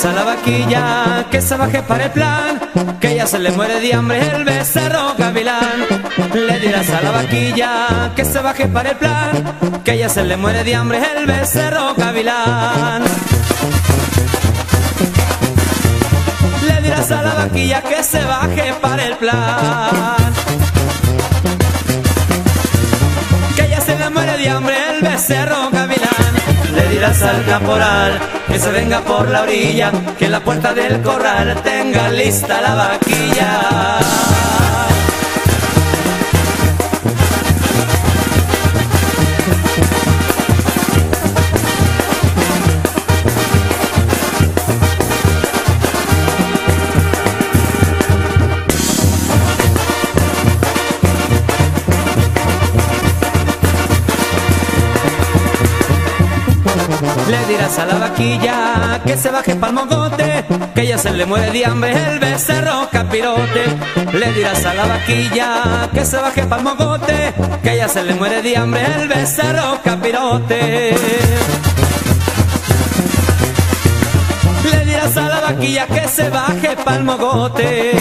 dirás a la vaquilla que se baje para el plan, que ya se le muere de hambre el becerro gavilán. Le dirás a la vaquilla que se baje para el plan, que ya se le muere de hambre el becerro gavilán. Le dirás a la vaquilla que se baje para el plan. Que ya se le muere de hambre el becerro gavilán. Al caporal que se venga por la orilla, que en la puerta del corral tenga lista la vaquilla. Le dirás a la vaquilla que se baje pa'l mogote, que ya se le muere de hambre el becerro capirote. Le dirás a la vaquilla que se baje pa'l mogote, que ya se le muere de hambre el becerro capirote. Le dirás a la vaquilla que se baje pa'l mogote.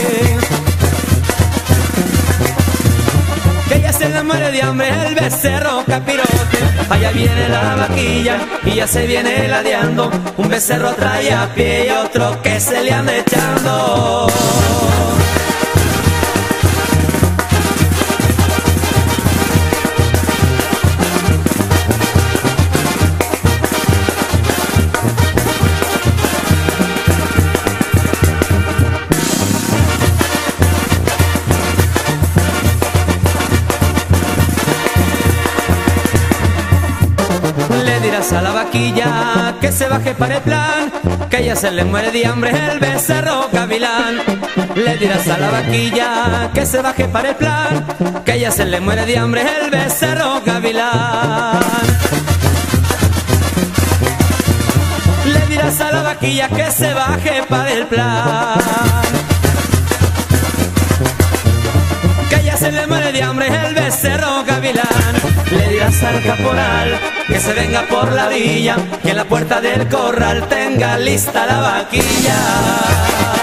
Se le muere de hambre el becerro capirote. Allá viene la vaquilla y ya se viene ladeando. Un becerro trae a pie y otro que se le anda echando. Le dirás a la vaquilla que se baje para el plan, que ya se le muere de hambre el becerro gavilán. Le dirás a la vaquilla que se baje para el plan, que ya se le muere de hambre el becerro gavilán. Le dirás a la vaquilla que se baje para el plan. que ya se le muere de hambre el becerro gavilán. Le dirás al caporal que se venga por la villa, que en la puerta del corral tenga lista la vaquilla.